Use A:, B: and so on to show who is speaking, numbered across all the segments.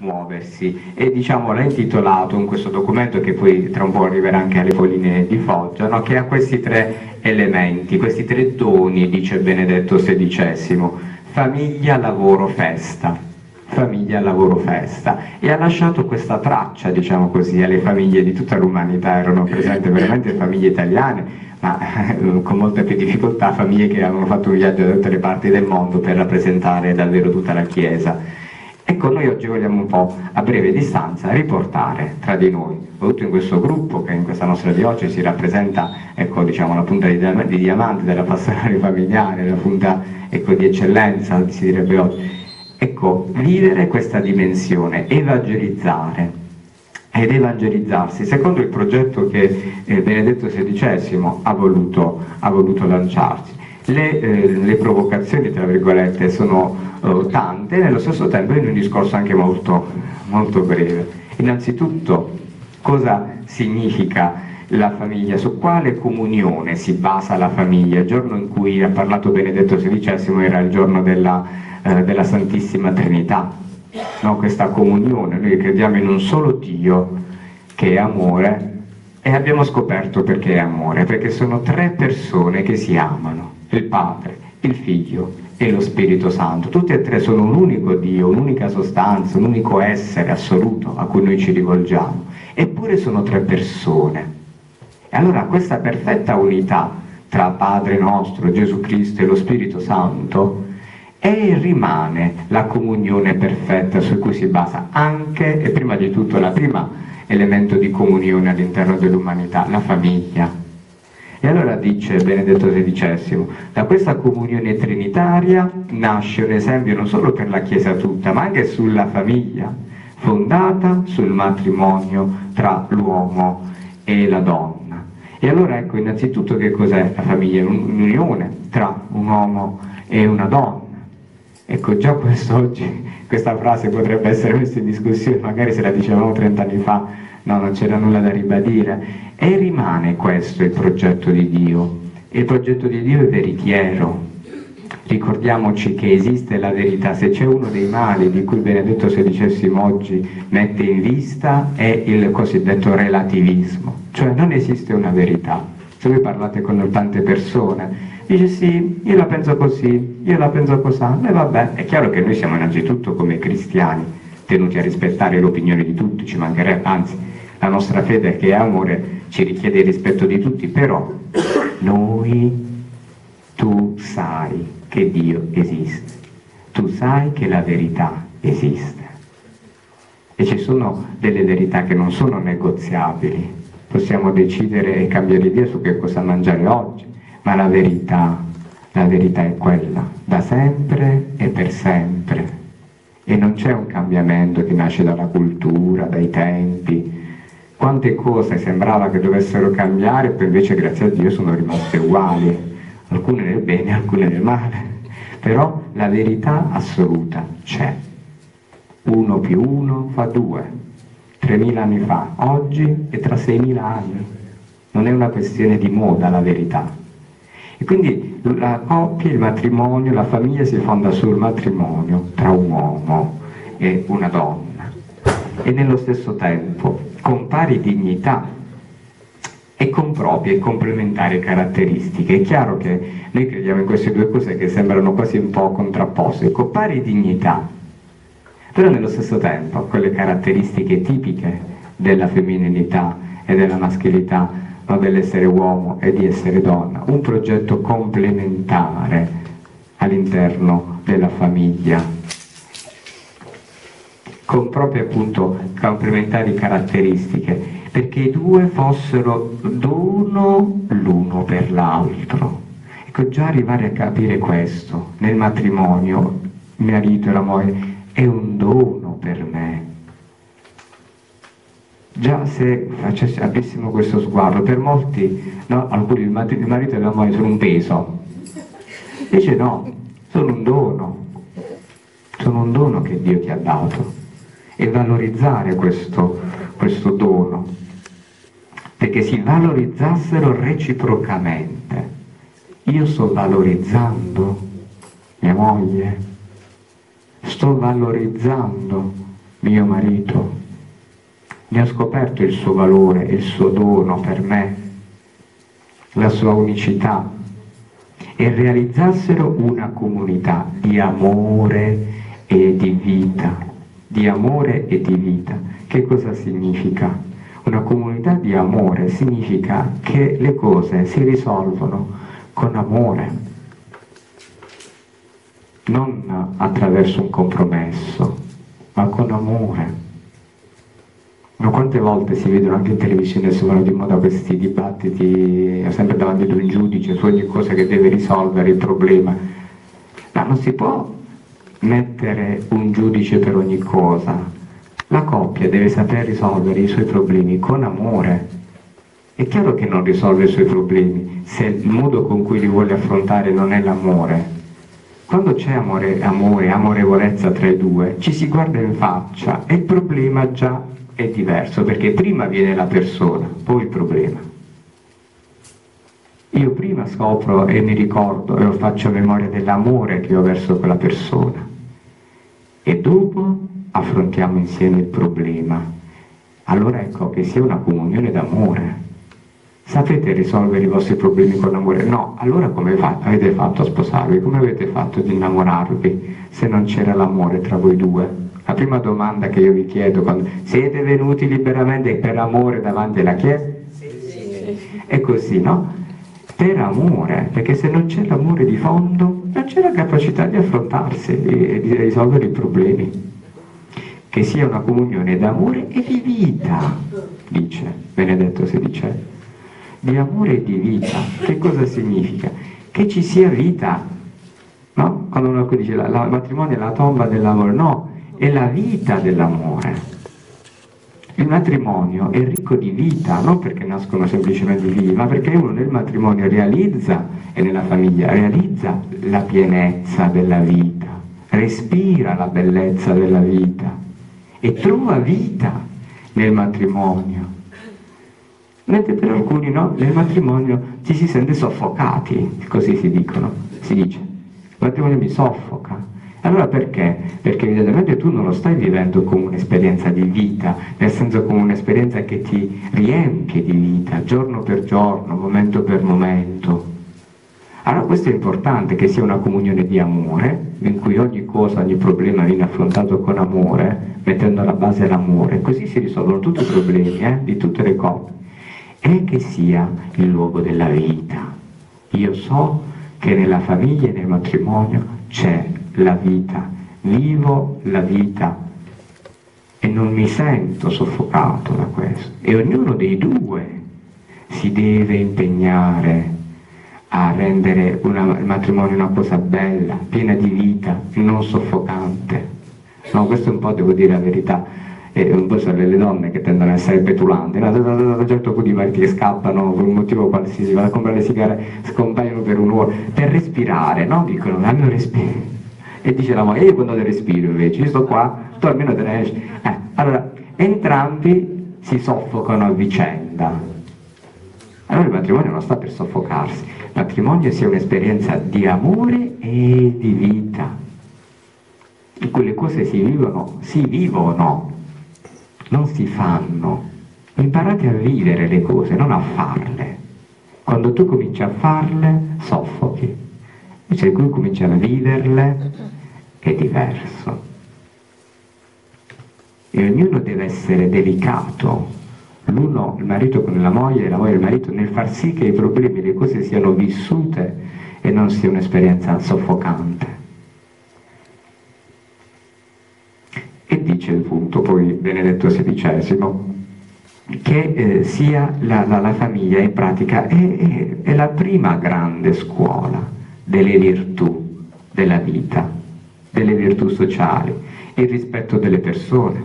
A: muoversi. E diciamo l'ha intitolato in questo documento che poi tra un po' arriverà anche alle colline di Foggia no? che ha questi tre elementi, questi tre doni dice Benedetto XVI famiglia, lavoro, festa. Famiglia, lavoro, festa. E ha lasciato questa traccia diciamo così alle famiglie di tutta l'umanità. Erano presenti veramente famiglie italiane ma con molta più difficoltà famiglie che avevano fatto un viaggio da tutte le parti del mondo per rappresentare davvero tutta la Chiesa Ecco, noi oggi vogliamo un po' a breve distanza riportare tra di noi, soprattutto in questo gruppo che in questa nostra diocesi rappresenta ecco, diciamo, la punta di, di diamante della pastorale familiare, la punta ecco, di eccellenza, si direbbe oggi. Ecco, vivere questa dimensione, evangelizzare ed evangelizzarsi, secondo il progetto che eh, Benedetto XVI ha voluto, ha voluto lanciarsi. Le, eh, le, provocazioni, tra virgolette, sono eh, tante e nello stesso tempo in un discorso anche molto, molto breve. Innanzitutto, cosa significa la famiglia? Su quale comunione si basa la famiglia? Il giorno in cui ha parlato Benedetto XVI era il giorno della, eh, della Santissima Trinità, no? questa comunione. Noi crediamo in un solo Dio che è amore e abbiamo scoperto perché è amore, perché sono tre persone che si amano il Padre, il Figlio e lo Spirito Santo. Tutti e tre sono un unico Dio, un'unica sostanza, un unico essere assoluto a cui noi ci rivolgiamo. Eppure sono tre persone. E allora questa perfetta unità tra Padre nostro, Gesù Cristo e lo Spirito Santo è e rimane la comunione perfetta su cui si basa anche e prima di tutto la prima elemento di comunione all'interno dell'umanità, la famiglia. E allora dice Benedetto XVI, da questa comunione trinitaria nasce un esempio non solo per la Chiesa tutta, ma anche sulla famiglia, fondata sul matrimonio tra l'uomo e la donna. E allora ecco innanzitutto che cos'è la famiglia? Un'unione tra un uomo e una donna. Ecco, già quest'oggi questa frase potrebbe essere messa in discussione, magari se la dicevamo 30 anni fa no, non c'era nulla da ribadire. E rimane questo il progetto di Dio. Il progetto di Dio è veritiero. Ricordiamoci che esiste la verità. Se c'è uno dei mali di cui Benedetto XVI oggi mette in vista è il cosiddetto relativismo, cioè non esiste una verità. Se voi parlate con tante persone, dice sì, io la penso così, io la penso così, e vabbè, è chiaro che noi siamo innanzitutto come cristiani tenuti a rispettare l'opinione di tutti, ci mancherebbe, anzi la nostra fede che è amore ci richiede il rispetto di tutti, però noi, tu sai che Dio esiste, tu sai che la verità esiste. E ci sono delle verità che non sono negoziabili, possiamo decidere e cambiare idea su che cosa mangiare oggi, ma la verità, la verità è quella, da sempre e per sempre. E non c'è un cambiamento che nasce dalla cultura, dai tempi, quante cose sembrava che dovessero cambiare poi invece grazie a Dio sono rimaste uguali, alcune nel bene, alcune nel male, però la verità assoluta c'è. Uno più uno fa due, 3.000 anni fa, oggi e tra 6.000 anni. Non è una questione di moda la verità. E quindi la coppia, il matrimonio, la famiglia si fonda sul matrimonio tra un uomo e una donna. E nello stesso tempo con pari dignità e con proprie e complementari caratteristiche. È chiaro che noi crediamo in queste due cose che sembrano quasi un po' contrapposte, con pari dignità, però nello stesso tempo quelle caratteristiche tipiche della femminilità e della maschilità, no, dell'essere uomo e di essere donna, un progetto complementare all'interno della famiglia con proprie appunto complementari caratteristiche, perché i due fossero dono l'uno per l'altro. Ecco, già arrivare a capire questo nel matrimonio, il marito e la moglie, è un dono per me. Già se facesse, avessimo questo sguardo, per molti, no, alcuni il marito e la moglie sono un peso, invece no, sono un dono, sono un dono che Dio ti ha dato e valorizzare questo, questo dono, perché si valorizzassero reciprocamente. Io sto valorizzando mia moglie, sto valorizzando mio marito, ne ho scoperto il suo valore, il suo dono per me, la sua unicità, e realizzassero una comunità di amore e di vita, di amore e di vita. Che cosa significa? Una comunità di amore significa che le cose si risolvono con amore, non attraverso un compromesso, ma con amore. Ma quante volte si vedono anche in televisione se vanno di moda questi dibattiti sempre davanti ad un giudice su ogni cosa che deve risolvere il problema? Ma non si può mettere un giudice per ogni cosa. La coppia deve saper risolvere i suoi problemi con amore. È chiaro che non risolve i suoi problemi se il modo con cui li vuole affrontare non è l'amore. Quando c'è amore, amore, amorevolezza tra i due, ci si guarda in faccia e il problema già è diverso perché prima viene la persona, poi il problema. Io prima scopro e mi ricordo e faccio memoria dell'amore che ho verso quella persona e dopo affrontiamo insieme il problema. Allora ecco che sia una comunione d'amore. Sapete risolvere i vostri problemi con amore? No, allora come avete fatto a sposarvi? Come avete fatto ad innamorarvi se non c'era l'amore tra voi due? La prima domanda che io vi chiedo quando siete venuti liberamente per amore davanti alla Chiesa? Sì, sì. È così, no? Per amore, perché se non c'è l'amore di fondo non c'è la capacità di affrontarsi e di risolvere i problemi. Che sia una comunione d'amore e di vita, dice Benedetto XVI. Di amore e di vita. Che cosa significa? Che ci sia vita. No? Quando uno dice il matrimonio è la tomba dell'amore, no, è la vita dell'amore. Il matrimonio è ricco di vita, non perché nascono semplicemente figli, ma perché uno nel matrimonio realizza, e nella famiglia, realizza la pienezza della vita, respira la bellezza della vita e trova vita nel matrimonio. Mentre per alcuni no, nel matrimonio ci si sente soffocati, così si dicono, si dice. Il matrimonio mi soffoca, allora perché? Perché evidentemente tu non lo stai vivendo come un'esperienza di vita, nel senso come un'esperienza che ti riempie di vita, giorno per giorno, momento per momento. Allora questo è importante, che sia una comunione di amore, in cui ogni cosa, ogni problema viene affrontato con amore, mettendo alla base l'amore, così si risolvono tutti i problemi eh, di tutte le cose. E che sia il luogo della vita. Io so che nella famiglia e nel matrimonio c'è la vita, vivo la vita e non mi sento soffocato da questo. E ognuno dei due si deve impegnare a rendere una, il matrimonio una cosa bella, piena di vita, non soffocante. No, questo è un po', devo dire la verità, e un po' sono le donne che tendono a essere petulanti, no? da un certo punto i mariti che scappano per un motivo qualsiasi, vanno a comprare le sigarette, scompaiono per un'ora, per respirare, no? Dicono, un respiro e dice la moglie, io quando te respiro invece, io sto qua, tu almeno te ne esci. Eh, allora, entrambi si soffocano a vicenda. Allora il matrimonio non sta per soffocarsi, il matrimonio sia un'esperienza di amore e di vita, in cui le cose si vivono, si vivono, non si fanno. Imparate a vivere le cose, non a farle. Quando tu cominci a farle, soffochi. Invece tu cominci a viverle, è diverso. E ognuno deve essere delicato, l'uno il marito con la moglie e la moglie il marito, nel far sì che i problemi e le cose siano vissute e non sia un'esperienza soffocante. E dice il punto poi Benedetto XVI che eh, sia la, la, la, famiglia in pratica è, è, è la prima grande scuola delle virtù della vita delle virtù sociali, il rispetto delle persone.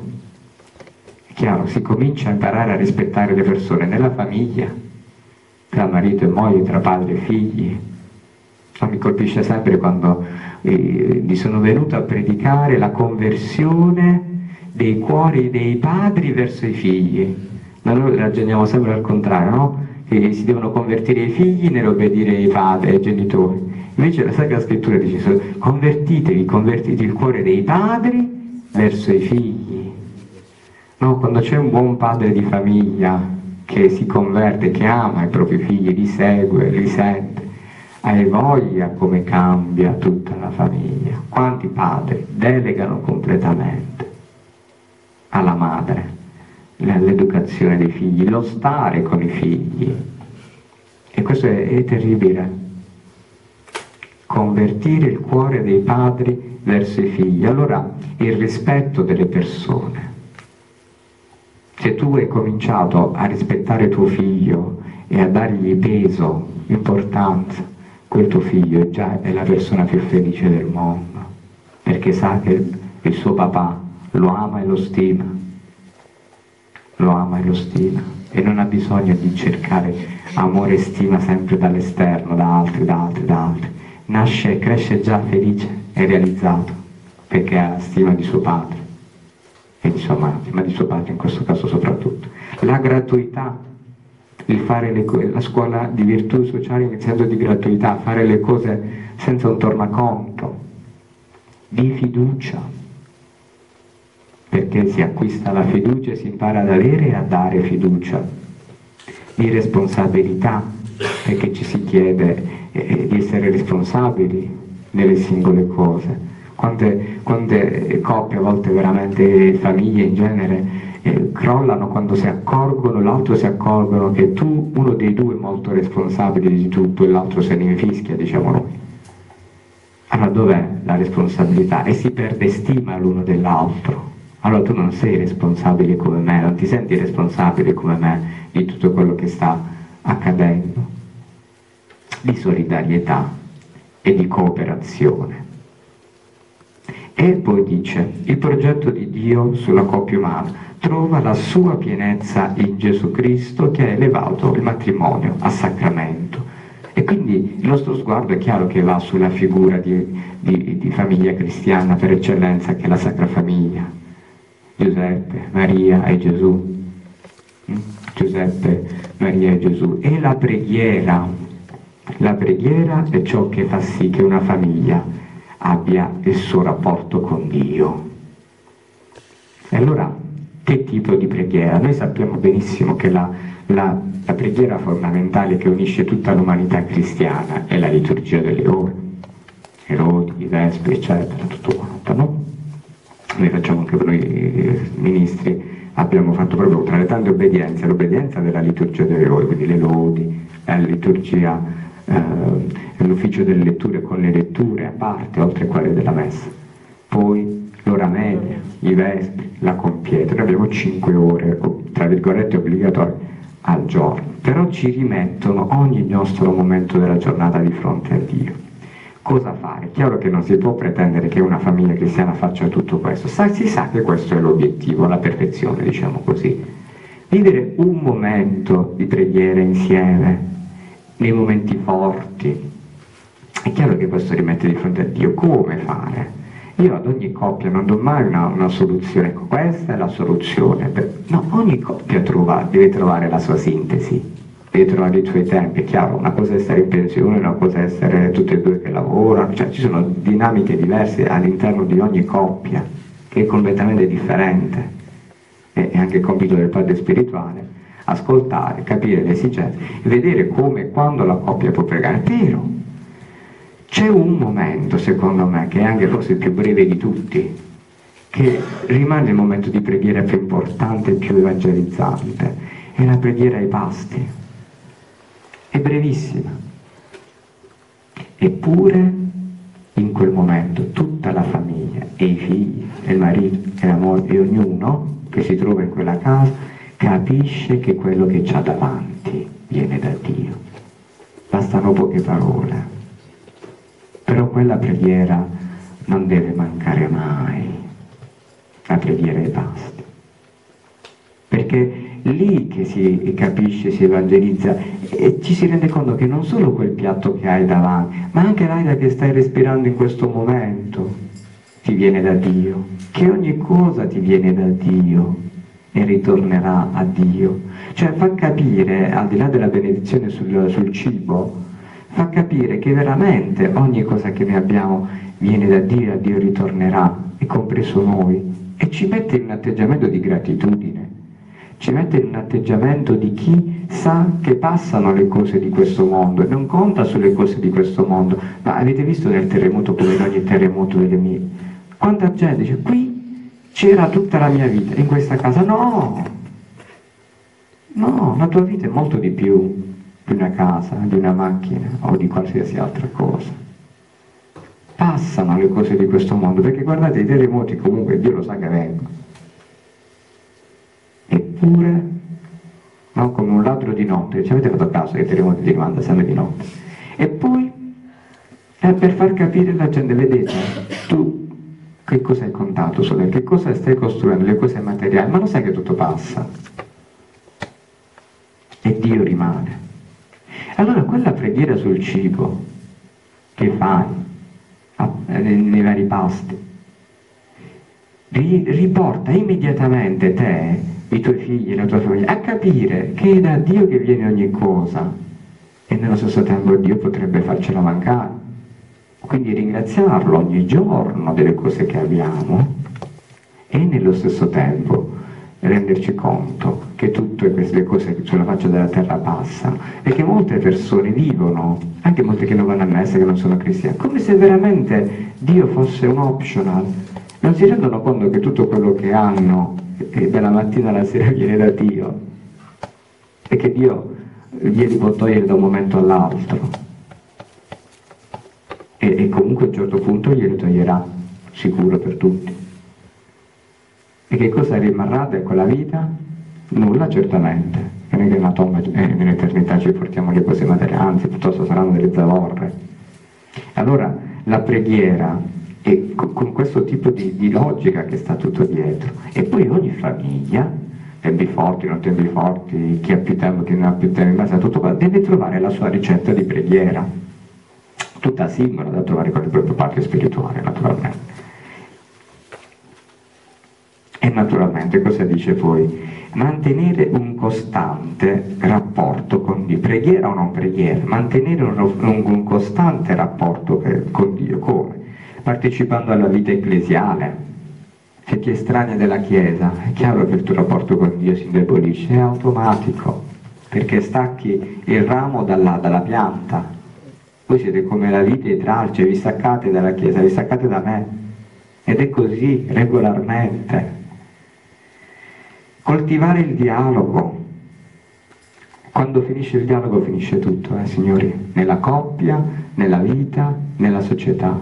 A: È chiaro, si comincia a imparare a rispettare le persone nella famiglia, tra marito e moglie, tra padre e figli. No, mi colpisce sempre quando eh, mi sono venuto a predicare la conversione dei cuori dei padri verso i figli. Ma noi ragioniamo sempre al contrario, no? Che si devono convertire i figli nell'obbedire ai padri, ai genitori. Invece la Sacra Scrittura dice convertitevi, convertite il cuore dei padri verso i figli. No, quando c'è un buon padre di famiglia che si converte, che ama i propri figli, li segue, li sente, hai voglia come cambia tutta la famiglia. Quanti padri delegano completamente alla madre l'educazione dei figli, lo stare con i figli. E questo è, è terribile. Convertire il cuore dei padri verso i figli. Allora il rispetto delle persone. Se tu hai cominciato a rispettare tuo figlio e a dargli peso, importanza, quel tuo figlio già è la persona più felice del mondo, perché sa che il suo papà lo ama e lo stima, lo ama e lo stima e non ha bisogno di cercare amore e stima sempre dall'esterno, da altri, da altri, da altri. Nasce e cresce già felice e realizzato perché ha stima di suo padre. E di sua madre, ma di suo padre in questo caso soprattutto. La gratuità, il fare le, la scuola di virtù sociali iniziando di gratuità, fare le cose senza un tornaconto, di fiducia, perché si acquista la fiducia e si impara ad avere e a dare fiducia, di responsabilità, perché ci si chiede eh, di essere responsabili nelle singole cose. Quante, quante coppie, a volte veramente famiglie in genere, eh, crollano quando si accorgono, l'altro si accorgono che tu, uno dei due è molto responsabile di tutto e l'altro se ne infischia, diciamo noi. Allora dov'è la responsabilità? E si perde stima l'uno dell'altro allora tu non sei responsabile come me, non ti senti responsabile come me di tutto quello che sta accadendo, di solidarietà e di cooperazione. E poi dice, il progetto di Dio sulla coppia umana trova la sua pienezza in Gesù Cristo che ha elevato il matrimonio a sacramento. E quindi il nostro sguardo è chiaro che va sulla figura di, di, di famiglia cristiana per eccellenza che è la Sacra Famiglia, Giuseppe, Maria e Gesù. Mm? Giuseppe, Maria e Gesù. E la preghiera, la preghiera è ciò che fa sì che una famiglia abbia il suo rapporto con Dio. E allora, che tipo di preghiera? Noi sappiamo benissimo che la, la, la preghiera fondamentale che unisce tutta l'umanità cristiana è la liturgia delle ore, erodi, i vespi, eccetera, tutto quanto, no? noi facciamo anche noi eh, ministri, abbiamo fatto proprio tra le tante obbedienze, l'obbedienza della liturgia delle lodi, quindi le lodi, la liturgia, l'ufficio delle letture con le letture a parte, oltre a quelle della messa. Poi l'ora media, i vespri, la compieta, noi abbiamo 5 ore, tra virgolette obbligatorie, al giorno, però ci rimettono ogni nostro momento della giornata di fronte a Dio cosa fare. Chiaro che non si può pretendere che una famiglia cristiana faccia tutto questo, sa, si sa che questo è l'obiettivo, la perfezione, diciamo così. Vivere un momento di preghiera insieme, nei momenti forti, è chiaro che questo rimette di fronte a Dio. Come fare? Io ad ogni coppia non do mai una, una soluzione, ecco, questa è la soluzione. No, ogni coppia trova, deve trovare la sua sintesi devi trovare i tuoi tempi, è chiaro, una cosa è essere in pensione, una cosa è essere tutti e due che lavorano, cioè ci sono dinamiche diverse all'interno di ogni coppia, che è completamente differente, è anche il compito del padre spirituale, ascoltare, capire le esigenze vedere come e quando la coppia può pregare. Vero, c'è un momento secondo me che è anche forse il più breve di tutti, che rimane il momento di preghiera più importante e più evangelizzante, è la preghiera ai pasti è brevissima. Eppure in quel momento tutta la famiglia e i figli e il marito e la moglie e ognuno che si trova in quella casa capisce che quello che c'ha davanti viene da Dio. Bastano poche parole. Però quella preghiera non deve mancare mai. La preghiera è basta. Perché lì che si capisce, si evangelizza e ci si rende conto che non solo quel piatto che hai davanti, ma anche l'aria che stai respirando in questo momento ti viene da Dio, che ogni cosa ti viene da Dio e ritornerà a Dio. Cioè fa capire, al di là della benedizione sul, sul cibo, fa capire che veramente ogni cosa che noi abbiamo viene da Dio e a Dio ritornerà, e compreso noi, e ci mette in un atteggiamento di gratitudine, ci mette in un atteggiamento di chi sa che passano le cose di questo mondo e non conta sulle cose di questo mondo. Ma avete visto nel terremoto come in ogni terremoto delle mie? Quanta gente dice qui c'era tutta la mia vita, in questa casa no! No, la tua vita è molto di più di una casa, di una macchina o di qualsiasi altra cosa. Passano le cose di questo mondo, perché guardate i terremoti comunque Dio lo sa che vengono. Eppure, no, come un ladro di notte, ci avete fatto caso che i terremoti ti rimandano sempre di notte. E poi, è per far capire alla gente, vedete, tu che cosa hai contato, solo che cosa stai costruendo, le cose materiali, ma lo sai che tutto passa. E Dio rimane. Allora quella preghiera sul cibo che fai nei vari pasti riporta immediatamente te, i tuoi figli, la tua famiglia, a capire che è da Dio che viene ogni cosa e nello stesso tempo Dio potrebbe farcela mancare. Quindi ringraziarlo ogni giorno delle cose che abbiamo e nello stesso tempo renderci conto che tutte queste cose sulla faccia della terra passano e che molte persone vivono, anche molte che non vanno a messa, che non sono cristiane, come se veramente Dio fosse un optional. Non si rendono conto che tutto quello che hanno e dalla mattina alla sera viene da Dio e che Dio glieli può togliere da un momento all'altro e, e comunque a un certo punto glieli toglierà, sicuro per tutti. E che cosa rimarrà da quella vita? Nulla certamente, è che una tomba eh, nell'eternità ci portiamo le cose materiali, anzi piuttosto saranno delle zavorre. Allora la preghiera è con questo tipo di, di logica che sta tutto dietro. E poi ogni famiglia, tempi forti, non tempi forti, chi ha più tempo, chi non ha più tempo, in base a tutto qua, deve trovare la sua ricetta di preghiera, tutta singola da trovare con le proprie parti spirituali naturalmente. E naturalmente cosa dice poi? Mantenere un costante rapporto con Dio, preghiera o non preghiera, mantenere un, un, un costante rapporto con Dio, come? Partecipando alla vita ecclesiale, se ti estranei della Chiesa, è chiaro che il tuo rapporto con Dio si indebolisce, è automatico, perché stacchi il ramo dalla, dalla pianta. Voi siete come la vite tralce, vi staccate dalla Chiesa, vi staccate da me. Ed è così regolarmente. Coltivare il dialogo. Quando finisce il dialogo finisce tutto, eh, signori, nella coppia, nella vita, nella società.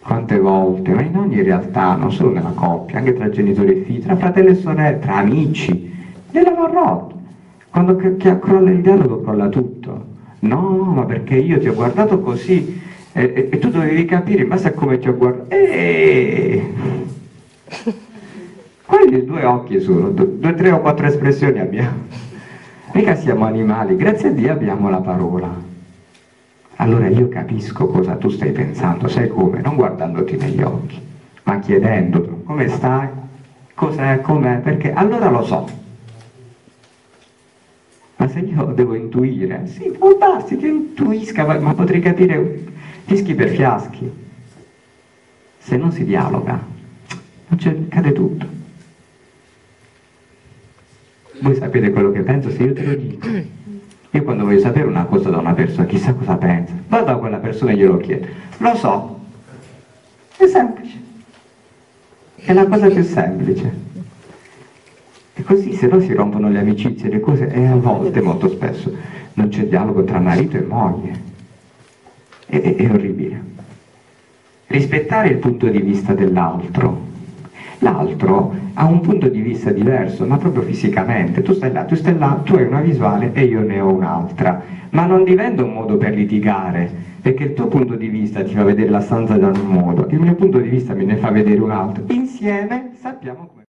A: Quante volte, ma in ogni realtà, non solo nella coppia, anche tra genitori e figli, tra fratelli e sorelle, tra amici, nella parrocchia. Quando crolla il dialogo crolla tutto. No, ma perché io ti ho guardato così e, e, e tu dovevi capire in base a come ti ho guardato. Eeeh! Quelli due occhi sono, due, tre o quattro espressioni abbiamo. Mica siamo animali, grazie a Dio abbiamo la parola. Allora io capisco cosa tu stai pensando, sai come? Non guardandoti negli occhi, ma chiedendo come stai, cos'è, com'è, perché allora lo so. Ma se io devo intuire, sì, può darsi che intuisca, ma potrei capire fischi per fiaschi. Se non si dialoga, cade tutto. Voi sapete quello che penso se io te lo dico. Io quando voglio sapere una cosa da una persona, chissà cosa pensa, vado a quella persona e glielo chiedo. Lo so. È semplice. È la cosa più semplice. Così se no si rompono le amicizie, le cose, e a volte, molto spesso, non c'è dialogo tra marito e moglie. È, è, è orribile. Rispettare il punto di vista dell'altro l'altro ha un punto di vista diverso, ma proprio fisicamente, tu stai là, tu stai là, tu hai una visuale e io ne ho un'altra, ma non diventa un modo per litigare, perché il tuo punto di vista ti fa vedere la stanza da un modo, il mio punto di vista me ne fa vedere un altro, insieme sappiamo come...